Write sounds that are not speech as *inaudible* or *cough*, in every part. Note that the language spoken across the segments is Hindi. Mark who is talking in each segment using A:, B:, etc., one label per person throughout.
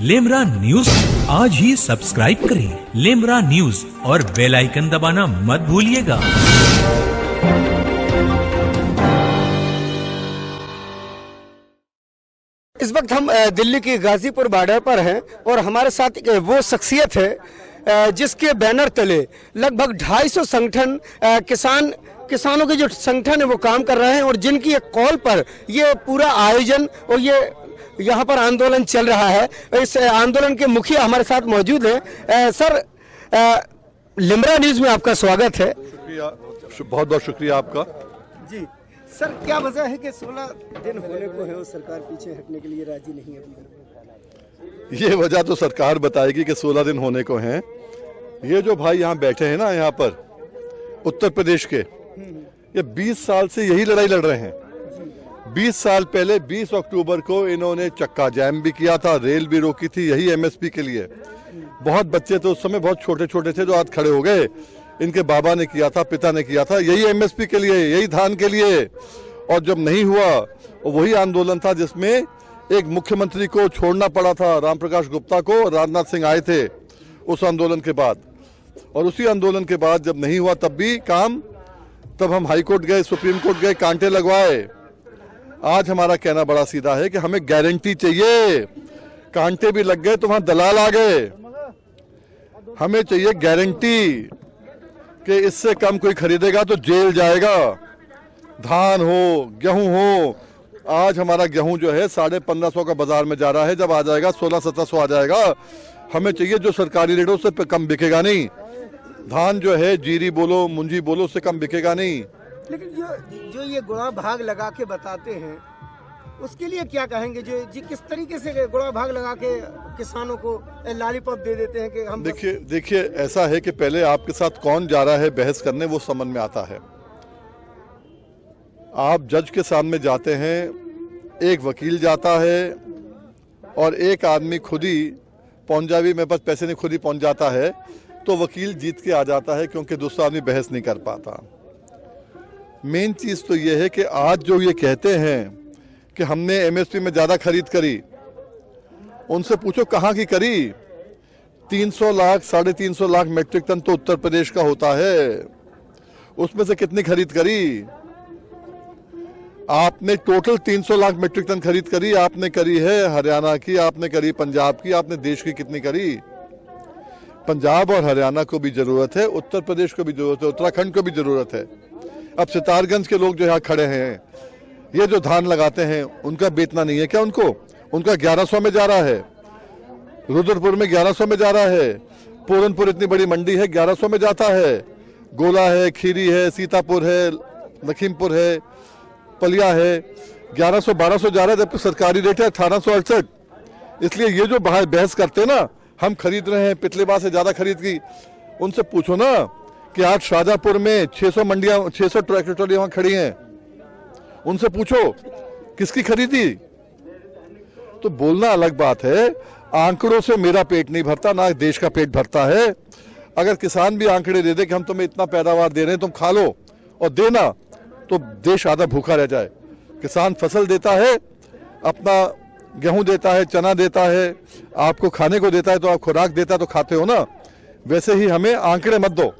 A: लेमरा न्यूज़ आज ही सब्सक्राइब करें। लेमरा न्यूज़ और बेल आइकन दबाना मत भूलिएगा।
B: इस वक्त हम दिल्ली की गाजीपुर बॉर्डर पर हैं और हमारे साथ वो शख्सियत है जिसके बैनर तले लगभग 250 संगठन किसान, किसानों के जो संगठन है वो काम कर रहे हैं और जिनकी एक कॉल पर ये पूरा आयोजन और ये यहाँ पर आंदोलन चल रहा है। इस आंदोलन के मुखिया हमारे साथ मौजूद हैं। सर लिमरा न्यूज़ में आपका स्वागत है।
C: शुक्रिया बहुत बहुत शुक्रिया आपका।
B: जी सर क्या वजह है कि 16 दिन होने को है और सरकार पीछे हटने के लिए राज़ी नहीं है
C: ये वजह तो सरकार बताएगी कि 16 दिन होने को हैं। ये जो भाई यहाँ बैठे हैं ना यहाँ पर उत्तर प्रदेश के ये 20 साल से यही लड़ाई लड़ रहे हैं। 20 साल पहले 20 अक्टूबर को इन्होंने चक्का जैम भी किया था, रेल भी रोकी थी, यही एमएसपी के लिए। बहुत बच्चे थे उस समय बहुत छोटे छोटे थे जो आज खड़े हो गए। इनके बाबा ने किया था, पिता ने किया था, यही एमएसपी के लिए, यही धान के लिए। और जब नहीं हुआ, वही आंदोलन था जिसमें एक मुख्यमंत्री को छोड़ना पड़ा था, रामप्रकाश गुप्ता को राजनाथ सिंह आए थे उस आंदोलन के बाद। और उसी आंदोलन के बाद जब नहीं हुआ, तब भी काम, तब हम हाई कोर्ट गए, सुप्रीम कोर्ट गए, कांटे लगवाए। आज हमारा कहना बड़ा सीधा है कि हमें गारंटी चाहिए। कांटे भी लग गए तो वहाँ दलाल आ गए। हमें चाहिए गारंटी कि इससे कम कोई खरीदेगा तो जेल जाएगा। धान हो, गेहूँ हो, आज हमारा गेहूँ जो है साढ़े पंद्रह सौ का बाज़ार में जा रहा है। जब आ जाएगा, सोलह सत्रह सौ आ जाएगा। हमें चाहिए जो सरकारी रेटों से कम बिकेगा नहीं। धान जो है, जीरी बोलो, मुंजी बोलो उससे कम बिकेगा नहीं।
B: लेकिन जो जो ये गुणा भाग लगा के बताते हैं, उसके लिए क्या कहेंगे? जो, जी किस तरीके से गुणा भाग लगा के किसानों को लालीपॉप दे देते हैं कि हम
C: देखिए देखिए, ऐसा है कि पहले आपके साथ कौन जा रहा है, बहस करने, वो समझ में आता है। आप जज के सामने जाते हैं, एक वकील जाता है, और एक आदमी खुद ही पंजाबी में बस पैसे नहीं, खुद ही पहुँच जाता है तो वकील जीत के आ जाता है, क्योंकि दूसरा आदमी बहस नहीं कर पाता। मेन चीज़ तो ये है कि आज जो ये कहते हैं कि हमने एमएसपी में ज़्यादा खरीद करी, उनसे पूछो कहाँ की करी? 300 लाख, साढ़े तीन लाख मेट्रिक टन तो उत्तर प्रदेश का होता है। उसमें से कितनी खरीद करी? आपने टोटल 300 लाख मेट्रिक टन खरीद करी, आपने करी है हरियाणा की, आपने करी पंजाब की, आपने देश की कितनी करी? पंजाब और हरियाणा को भी ज़रूरत है, उत्तर प्रदेश को भी ज़रूरत है, उत्तराखंड को भी ज़रूरत है। अब सितारगंज के लोग जो यहाँ खड़े हैं, ये जो धान लगाते हैं, उनका बेचना नहीं है क्या उनको? उनका 1100 में जा रहा है। रुद्रपुर में 1100 में जा रहा है। पूरनपुर इतनी बड़ी मंडी है 1100 में जाता है। गोला है, खीरी है, सीतापुर है, लखीमपुर है, पलिया है। 1100 1200 जा रहा है, जबकि सरकारी रेट है अठारह सौ अड़सठ। इसलिए ये जो बहस करते हैं ना, हम खरीद रहे हैं, पिछले बार से ज़्यादा खरीद की। उनसे पूछो ना कि आज शाहजहापुर में 600 मंडियाँ 600 ट्रैक्टर ट्रॉली वहाँ खड़ी हैं। उनसे पूछो, किसकी खरीदी? तो बोलना अलग बात है, आंकड़ों से मेरा पेट नहीं भरता, ना देश का पेट भरता है। अगर किसान भी आंकड़े दे दे कि हम तुम्हें इतना पैदावार दे रहे हैं, तुम खा लो और देना तो देश आधा भूखा रह जाए। किसान फ़सल देता है, अपना गेहूँ देता है, चना देता है, आपको खाने को देता है तो आप खुराक देता है तो खाते हो ना। वैसे ही हमें आंकड़े मत दो।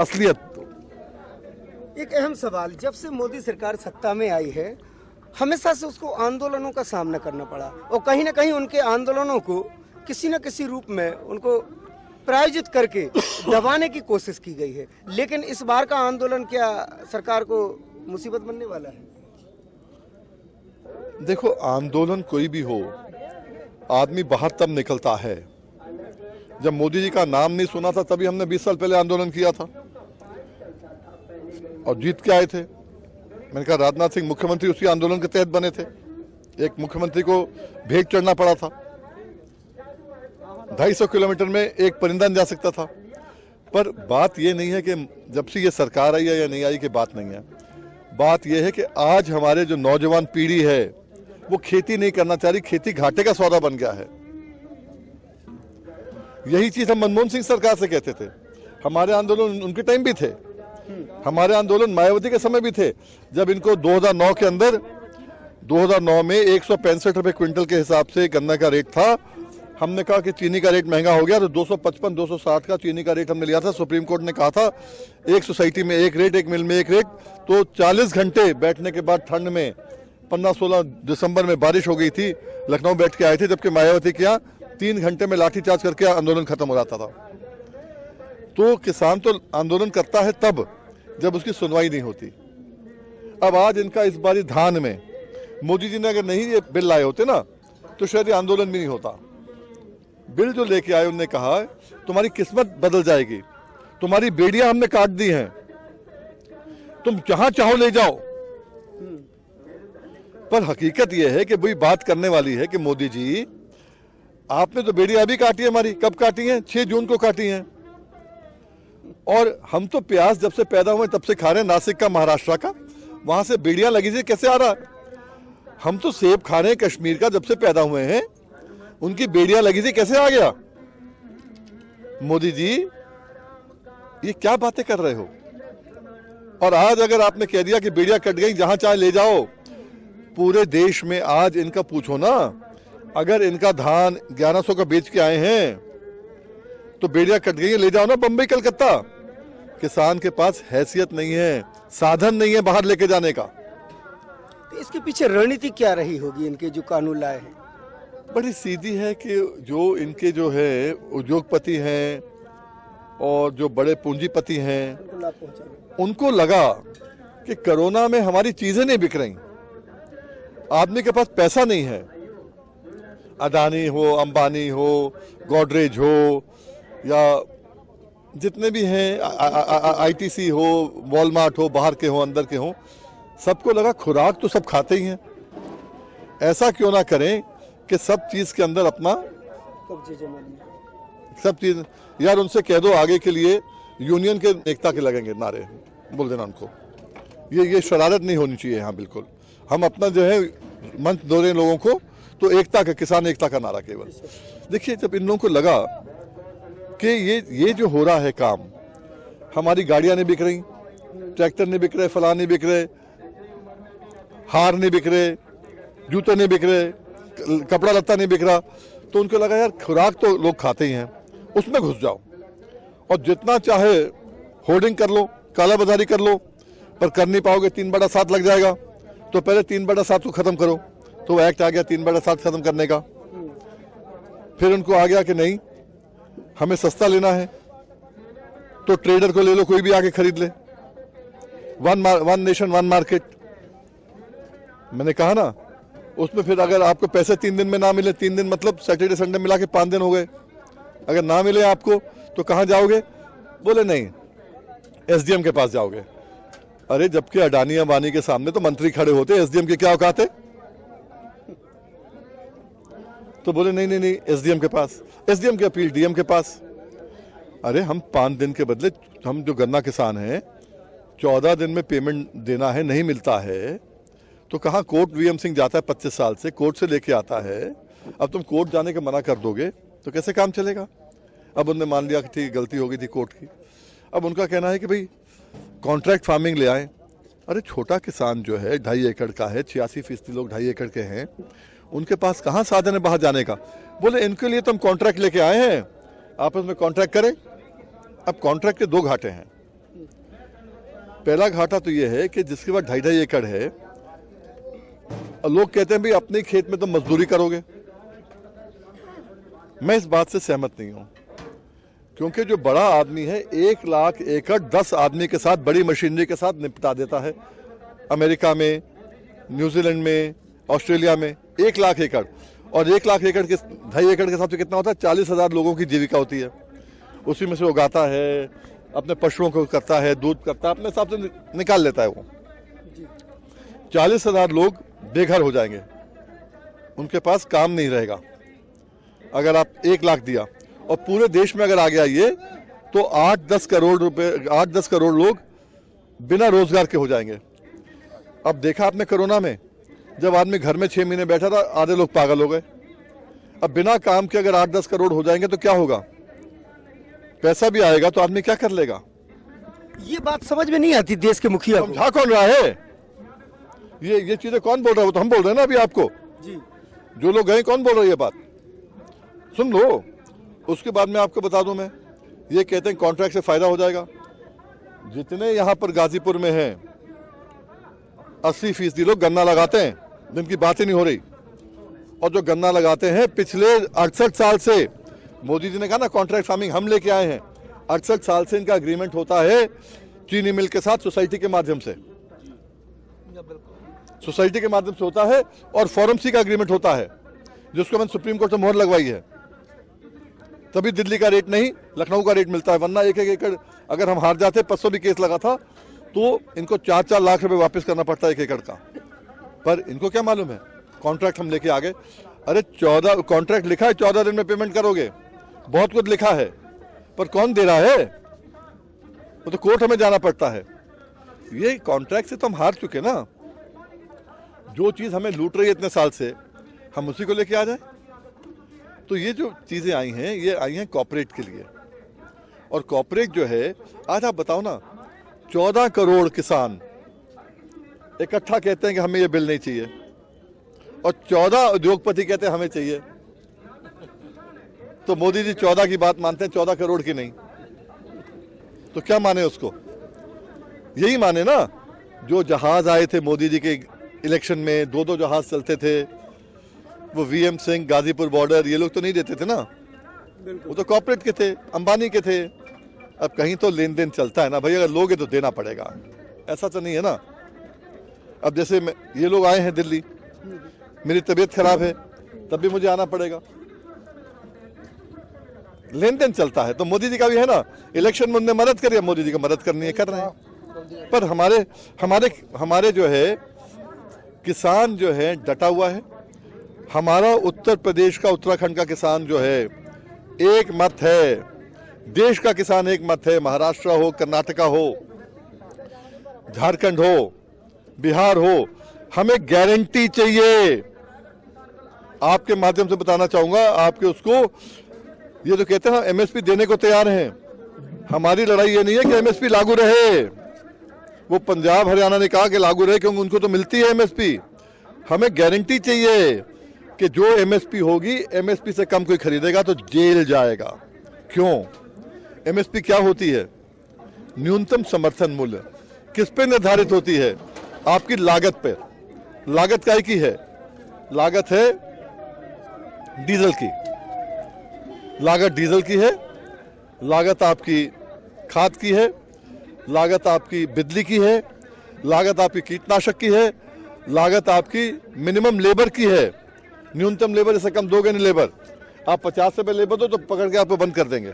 C: असलियत। दो
B: एक अहम सवाल जब से मोदी सरकार सत्ता में आई है हमेशा से उसको आंदोलनों का सामना करना पड़ा और कहीं ना कहीं उनके आंदोलनों को किसी न किसी रूप में उनको प्रायोजित करके *coughs* दबाने की कोशिश की गई है। लेकिन इस बार का आंदोलन क्या सरकार को मुसीबत बनने वाला है?
C: देखो आंदोलन कोई भी हो आदमी बाहर तब निकलता है। जब मोदी जी का नाम नहीं सुना था तभी हमने 20 साल पहले आंदोलन किया था। और जीत के आए थे। मैंने कहा, राजनाथ सिंह मुख्यमंत्री उसी आंदोलन के तहत बने थे। एक मुख्यमंत्री को भेंट चढ़ना पड़ा था। 250 किलोमीटर में एक परिंदा जा सकता था। पर बात यह नहीं है कि जब से ये सरकार आई है या नहीं आई की बात नहीं है। बात यह है कि आज हमारे जो नौजवान पीढ़ी है, वो खेती नहीं करना चाह रही, खेती घाटे का सौदा बन गया है। यही चीज़ हम मनमोहन सिंह सरकार से कहते थे। हमारे आंदोलन उनके टाइम भी थे। हमारे आंदोलन मायावती के समय भी थे, जब इनको 2009 के अंदर 2009 में एक सौ पैंसठ रुपए क्विंटल के हिसाब से गन्ना का रेट था। हमने कहा कि चीनी का रेट महँगा हो गया तो 255 260 का चीनी का रेट हमने लिया था। सुप्रीम कोर्ट ने कहा था, एक सोसाइटी में एक रेट, एक मिल में एक रेट। तो 40 घंटे बैठने के बाद ठंड में 15-16 दिसंबर में बारिश हो गई थी। लखनऊ बैठ के आए थे, जबकि मायावती के यहाँ तीन घंटे में लाठीचार्ज करके आंदोलन खत्म हो जाता था। तो किसान तो आंदोलन करता है तब, जब उसकी सुनवाई नहीं होती। अब आज इनका इस बारी धान में, मोदी जी ने अगर नहीं ये बिल लाए होते ना तो शायद ये आंदोलन भी नहीं होता। बिल जो लेके आए उन्होंने कहा, तुम्हारी किस्मत बदल जाएगी। तुम्हारी बेड़ियाँ हमने काट दी हैं। तुम जहाँ चाहो ले जाओ। पर हकीकत यह है कि वही बात करने वाली है कि मोदी जी, आपने तो बेड़ियाँ अभी काटी है हमारी। कब काटी है? छह जून को काटी हैं। और हम तो प्याज जब से पैदा हुए, तब से खा रहे हैं नासिक का, महाराष्ट्र का। वहाँ से बेड़ियाँ लगी थी, कैसे आ रहा? हम तो सेब खा रहे हैं कश्मीर का जब से पैदा हुए हैं। उनकी बेड़ियाँ लगी थी, कैसे आ गया? मोदी जी, ये क्या बातें कर रहे हो? और आज अगर आपने कह दिया कि बेड़िया कट गई, जहाँ चाहे ले जाओ। पूरे देश में आज इनका पूछो ना, अगर इनका धान 1100 का बेच के आए हैं तो बेड़ियाँ कट गई है ले जाओ ना बंबई कलकत्ता। किसान के पास हैसियत नहीं है साधन नहीं है बाहर लेके जाने का।
B: तो इसके पीछे रणनीति क्या रही होगी इनके जो कानून लाए हैं?
C: बड़ी सीधी है कि जो इनके जो है उद्योगपति हैं और जो बड़े पूंजीपति हैं
B: उनको
C: लगा कि कोरोना में हमारी चीज़ें नहीं बिक रही। आदमी के पास पैसा नहीं है। अदानी हो अंबानी हो गोदरेज हो या जितने भी हैं आईटीसी हो वॉलमार्ट हो, बाहर के हो, अंदर के हो, सबको लगा खुराक तो सब खाते ही हैं। ऐसा क्यों ना करें कि सब चीज़ के अंदर अपना सब चीज़, यार उनसे कह दो आगे के लिए यूनियन के एकता के लगेंगे नारे, बोल देना उनको। ये ये शरारत नहीं होनी चाहिए यहाँ बिल्कुल। हम अपना जो है मंच दो रहे लोगों को तो एकता का, किसान एकता का नारा केवल। देखिए, जब इन लोगों को लगा कि ये ये जो हो रहा है काम, हमारी गाड़ियाँ नहीं बिक रही, ट्रैक्टर नहीं बिक रहे फलां नहीं बिक रहे, हार नहीं बिक रहे, जूते नहीं बिक रहे, कपड़ा लत्ता नहीं बिक रहा तो उनको लगा यार खुराक तो लोग खाते ही हैं, उसमें घुस जाओ। और जितना चाहे होर्डिंग कर लो काला बाजारी कर लो, पर कर नहीं पाओगे, तीन बड़ा सात लग जाएगा तो पहले तीन बड़ा सात को खत्म करो तो एक्ट आ गया, तीन बड़ा सात खत्म करने का। फिर उनको आ गया कि नहीं हमें सस्ता लेना है तो ट्रेडर को ले लो, कोई भी आके खरीद ले। One one nation one market मैंने कहा ना, उसमें फिर अगर आपको पैसे तीन दिन में ना मिले, तीन दिन मतलब सैटरडे संडे मिला के पाँच दिन हो गए। अगर ना मिले आपको तो कहाँ जाओगे? बोले, नहीं एसडीएम के पास जाओगे। अरे, जबकि अडानी अंबानी के सामने तो मंत्री खड़े होते एसडीएम के क्या औकात है? तो बोले, नहीं नहीं नहीं एसडीएम के पास एसडीएम की अपील डीएम के पास। अरे, हम पाँच दिन के बदले, हम जो गन्ना किसान हैं, चौदह दिन में पेमेंट देना है, नहीं मिलता है तो कहाँ कोर्ट वीएम सिंह जाता है पच्चीस साल से, कोर्ट से लेके आता है? अब तुम कोर्ट जाने का मना कर दोगे तो कैसे काम चलेगा? अब उनने मान लिया कि ठीक, गलती हो गई थी कोर्ट की। अब उनका कहना है कि भाई कॉन्ट्रैक्ट फ़ार्मिंग ले आए। अरे, छोटा किसान जो है, ढाई एकड़ का है, छियासी फ़ीसदी लोग ढाई एकड़ के हैं उनके पास कहाँ साधन है बाहर जाने का? बोले, इनके लिए तो हम कॉन्ट्रैक्ट लेके आए हैं। आपस में कॉन्ट्रैक्ट करें। अब कॉन्ट्रैक्ट के दो घाटे हैं। पहला घाटा तो यह है कि जिसके बाद ढाई ढाई एकड़ है लोग कहते हैं, भाई, अपने खेत में तो मजदूरी करोगे। मैं इस बात से सहमत नहीं हूँ, क्योंकि जो बड़ा आदमी है, एक लाख एकड़ दस आदमी के साथ बड़ी मशीनरी के साथ निपटा देता है। अमेरिका में, न्यूजीलैंड में, ऑस्ट्रेलिया में। एक लाख एकड़। और एक लाख एकड़ के ढाई एकड़ के हिसाब से कितना होता है, चालीस हज़ार लोगों की जीविका होती है। उसी में से उगाता है, अपने पशुओं को करता है, दूध करता है, अपने हिसाब से निकाल लेता है वो। चालीस हज़ार लोग बेघर हो जाएँगे। उनके पास काम नहीं रहेगा। अगर आप एक लाख दिया, और पूरे देश में अगर आ गया ये तो आठ दस करोड़ रुपए, आठ दस करोड़ लोग बिना रोज़गार के हो जाएँगे। अब देखा आपने कोरोना में? जब आदमी घर में छह महीने बैठा था आधे लोग पागल हो गए। अब बिना काम के अगर आठ दस करोड़ हो जाएँगे तो क्या होगा? पैसा भी आएगा तो आदमी क्या कर लेगा?
B: ये बात समझ में नहीं आती देश के मुखिया को।
C: समझा कौन रहा है? ये ये चीज़ें कौन बोल रहा है? वो तो हम बोल रहे हैं ना अभी आपको।
B: जी।
C: जो लोग गए कौन बोल रहे हैं ये बात? सुन लो उसके बाद में आपको बता दूँ मैं। ये कहते हैं कॉन्ट्रैक्ट से फ़ायदा हो जाएगा। जितने यहाँ पर गाजीपुर में हैं अस्सी फ़ीसदी लोग गन्ना लगाते हैं। जिनकी बात नहीं हो रही। और जो गन्ना लगाते हैं, पिछले अड़सठ साल से, मोदी जी ने कहा ना कॉन्ट्रैक्ट फ़ार्मिंग हम लेके आए हैं। अड़सठ साल से इनका अग्रीमेंट होता है चीनी मिल के साथ सोसाइटी के माध्यम से। सोसाइटी के माध्यम से होता है और फॉरम सी का अग्रीमेंट होता है, जिसको मैंने सुप्रीम कोर्ट से मोहर लगवाई है। तभी दिल्ली का रेट नहीं, लखनऊ का रेट मिलता है, वरना एक एक एकड़ अगर हम हार जाते, परसों भी केस लगा था तो इनको चार चार लाख रुपए वापस करना पड़ता है एक एकड़ का। पर इनको क्या मालूम है? कॉन्ट्रैक्ट हम लेके आ गए अरे चौदह कॉन्ट्रैक्ट लिखा है, चौदह दिन में पेमेंट करोगे। बहुत कुछ लिखा है। पर कौन दे रहा है? वो तो कोर्ट हमें जाना पड़ता है। ये कॉन्ट्रैक्ट से तो हम हार चुके ना। जो चीज़ हमें लूट रही है इतने साल से, हम उसी को लेके आ जाए? तो ये जो चीज़ें आई हैं, ये आई हैं कॉपरेट के लिए। और कॉपरेट जो है, आज आप बताओ ना, चौदह करोड़ किसान इकट्ठा कहते हैं कि हमें ये बिल नहीं चाहिए। और चौदह उद्योगपति कहते हैं हमें चाहिए। तो मोदी जी चौदह की बात मानते हैं चौदह करोड़ की नहीं। तो क्या माने उसको? यही माने ना जो जहाज़ आए थे मोदी जी के इलेक्शन में दो दो जहाज़ चलते थे वो वीएम सिंह गाजीपुर बॉर्डर ये लोग तो नहीं देते थे ना? वो तो कॉर्पोरेट के थे अंबानी के थे। अब कहीं तो लेन देन चलता है ना भाई अगर लोगे तो देना पड़ेगा। ऐसा तो नहीं है ना? अब जैसे ये लोग आए हैं दिल्ली। मेरी तबीयत खराब है, तब भी मुझे आना पड़ेगा। लेन देन चलता है तो मोदी जी का भी है ना? इलेक्शन में उनने मदद करी मोदी जी को मदद करनी है, कर रहे हैं। पर हमारे हमारे हमारे जो है, किसान जो है, डटा हुआ है। हमारा उत्तर प्रदेश का, उत्तराखंड का किसान जो है, एक मत है। देश का किसान एक मत है, महाराष्ट्र हो, कर्नाटका हो, झारखंड हो। बिहार हो, हमें गारंटी चाहिए। आपके माध्यम से बताना चाहूँगा, आपके उसको, ये जो कहते हैं एमएसपी देने को तैयार हैं। हमारी लड़ाई ये नहीं है कि एमएसपी लागू रहे। वो पंजाब, हरियाणा ने कहा कि लागू रहे, क्योंकि उनको तो मिलती है एमएसपी हमें गारंटी चाहिए कि जो एमएसपी होगी एमएसपी से कम कोई खरीदेगा तो जेल जाएगा। क्यों? एमएसपी क्या होती है? न्यूनतम समर्थन मूल्य। किस पे निर्धारित होती है? आपकी लागत पे। लागत काय की है? लागत है डीजल की। लागत डीजल की है, लागत आपकी खाद की है, लागत आपकी बिजली की है, लागत आपकी कीटनाशक की है, लागत आपकी मिनिमम लेबर की है। न्यूनतम लेबर, इससे कम दोगे नहीं लेबर। आप पचास रुपये लेबर दो तो पकड़ के आपको बंद कर देंगे।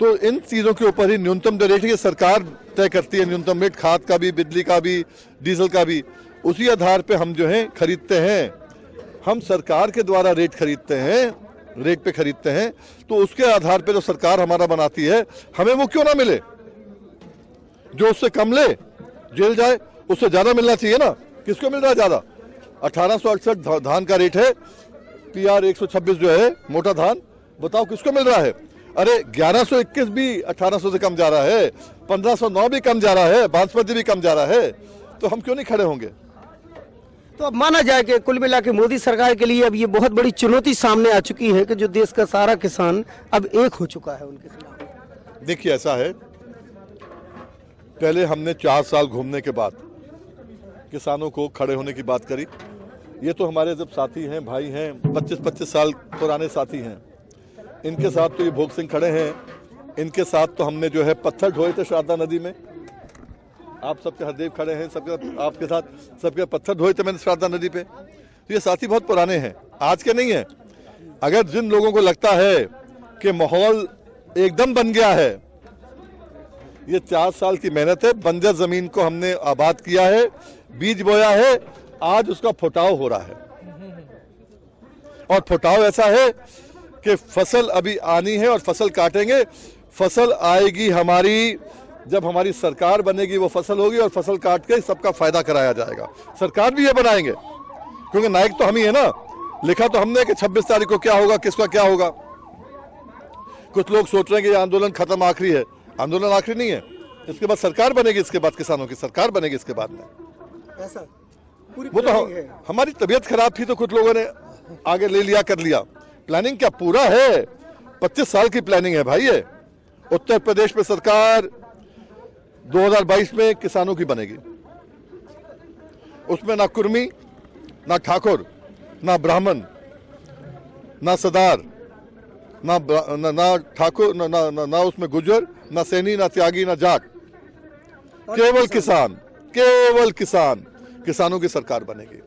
C: तो इन चीज़ों के ऊपर ही न्यूनतम जो रेट सरकार तय करती है, न्यूनतम रेट, खाद का भी, बिजली का भी, डीजल का भी। उसी आधार पे हम जो है, खरीदते हैं। हम सरकार के द्वारा रेट खरीदते हैं, रेट पे खरीदते हैं तो उसके आधार पे जो सरकार हमारा बनाती है, हमें वो क्यों ना मिले? जो उससे कम ले, जेल जाए, उससे ज़्यादा मिलना चाहिए ना? किसको मिल रहा है ज़्यादा? अठारह सौ अड़सठ धान का रेट है, पी आर जो है, मोटा धान, बताओ किसको मिल रहा है? अरे 1121 भी 1800 से कम जा रहा है 1509 भी कम जा रहा है बांसमती भी कम जा रहा है तो हम क्यों नहीं खड़े होंगे?
B: तो अब माना जाए कि कुल मिला के मोदी सरकार के लिए अब ये बहुत बड़ी चुनौती सामने आ चुकी है कि जो देश का सारा किसान अब एक हो चुका है उनके खिलाफ।
C: देखिए ऐसा है पहले हमने चार साल घूमने के बाद किसानों को खड़े होने की बात करी। ये तो हमारे जब साथी हैं भाई हैं 25-25 साल पुराने साथी हैं। इनके साथ तो ये भोग सिंह खड़े हैं। इनके साथ तो हमने जो है पत्थर ढोए थे शारदा नदी में। आप सबके हरदेव खड़े हैं, सबके आपके साथ सबके पत्थर ढोए थे मैंने शारदा नदी पे। तो ये साथी बहुत पुराने हैं, आज के नहीं है। अगर जिन लोगों को लगता है कि माहौल एकदम बन गया है, ये चार साल की मेहनत है, बंजर ज़मीन को हमने आबाद किया है, बीज बोया है, आज उसका फुटाव हो रहा है। और फुटाव ऐसा है कि फ़सल अभी आनी है और फ़सल काटेंगे। फ़सल आएगी हमारी जब हमारी सरकार बनेगी वो फ़सल होगी और फ़सल काट के सबका फ़ायदा कराया जाएगा। सरकार भी ये बनाएँगे क्योंकि नायक तो हम ही है ना। लिखा तो हमने कि 26 तारीख को क्या होगा किसका क्या होगा। कुछ लोग सोच रहे हैं कि ये आंदोलन खत्म आखिरी है। आंदोलन आखिरी नहीं है। इसके बाद सरकार बनेगी इसके बाद किसानों की सरकार बनेगी इसके बाद में।
B: ऐसा?
C: वो तो हमारी तबीयत खराब थी तो कुछ लोगों ने आगे ले लिया कर लिया। प्लानिंग क्या पूरा है? पच्चीस साल की प्लानिंग है भाई ये। उत्तर प्रदेश में सरकार 2022 में किसानों की बनेगी। उसमें ना कुर्मी ना ठाकुर ना ब्राह्मण ना सदार ना ना, ना ठाकुर ना, ना, ना, ना उसमें गुजर ना सैनी ना त्यागी ना जाट। केवल किसान केवल किसान किसानों की सरकार बनेगी।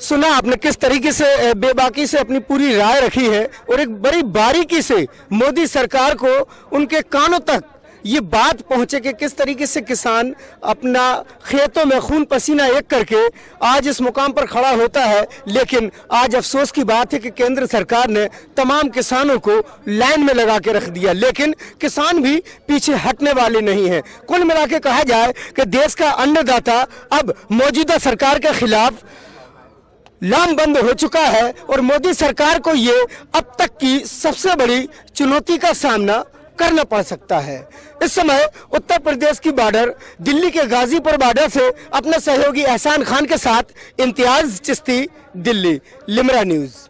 B: सुना आपने किस तरीके से बेबाकी से अपनी पूरी राय रखी है और एक बड़ी बारीकी से मोदी सरकार को उनके कानों तक ये बात पहुँचे कि किस तरीके से किसान अपना खेतों में खून पसीना एक करके आज इस मुकाम पर खड़ा होता है। लेकिन आज अफसोस की बात है कि केंद्र सरकार ने तमाम किसानों को लाइन में लगा के रख दिया। लेकिन किसान भी पीछे हटने वाले नहीं है। कुल मिला के कहा जाए कि देश का अन्नदाता अब मौजूदा सरकार के खिलाफ लामबंद हो चुका है और मोदी सरकार को ये अब तक की सबसे बड़ी चुनौती का सामना करना पड़ सकता है। इस समय उत्तर प्रदेश की बॉर्डर, दिल्ली के गाजीपुर बॉर्डर से अपने सहयोगी एहसान खान के साथ इम्तियाज़ चिश्ती, दिल्ली, लिमरा न्यूज़।